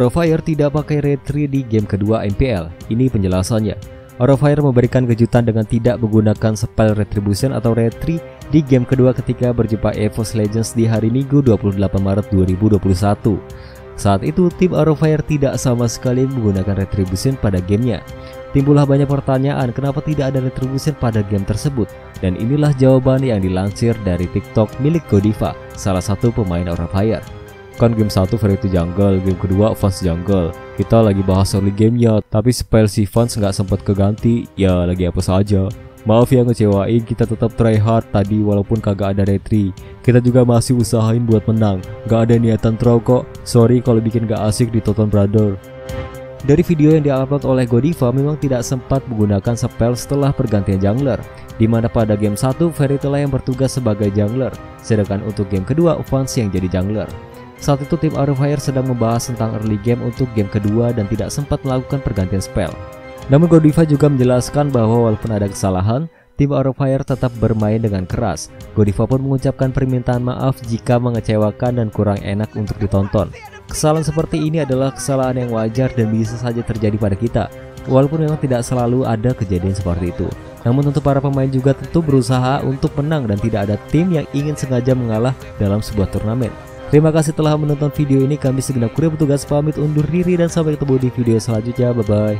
Fire tidak pakai retri di game kedua MPL. Ini penjelasannya. Fire memberikan kejutan dengan tidak menggunakan spell retribution atau retri di game kedua ketika berjumpa EVOS Legends di hari Minggu 28 Maret 2021. Saat itu tim Fire tidak sama sekali menggunakan retribution pada gamenya. Timbullah banyak pertanyaan kenapa tidak ada retribution pada game tersebut dan inilah jawaban yang dilansir dari TikTok milik Godiva, salah satu pemain Fire. Kan game satu variety jungle, game kedua advance jungle. Kita lagi bahas early gamenya, tapi spell si Vance nggak sempat keganti, ya lagi apa saja. Maaf ya ngecewain, kita tetap try hard tadi walaupun kagak ada retri. Kita juga masih usahain buat menang, gak ada niatan throw kok. Sorry kalau bikin gak asik di Toton Brother. Dari video yang diupload oleh Godiva memang tidak sempat menggunakan spell setelah pergantian jungler, di mana pada game 1 Fairy yang bertugas sebagai jungler, sedangkan untuk game kedua Vance yang jadi jungler. Saat itu tim Fire sedang membahas tentang early game untuk game kedua dan tidak sempat melakukan pergantian spell. Namun Godiva juga menjelaskan bahwa walaupun ada kesalahan, tim Fire tetap bermain dengan keras. Godiva pun mengucapkan permintaan maaf jika mengecewakan dan kurang enak untuk ditonton. Kesalahan seperti ini adalah kesalahan yang wajar dan bisa saja terjadi pada kita, walaupun memang tidak selalu ada kejadian seperti itu. Namun untuk para pemain juga tentu berusaha untuk menang dan tidak ada tim yang ingin sengaja mengalah dalam sebuah turnamen. Terima kasih telah menonton video ini. Kami segenap kurir petugas pamit undur diri dan sampai ketemu di video selanjutnya. Bye bye.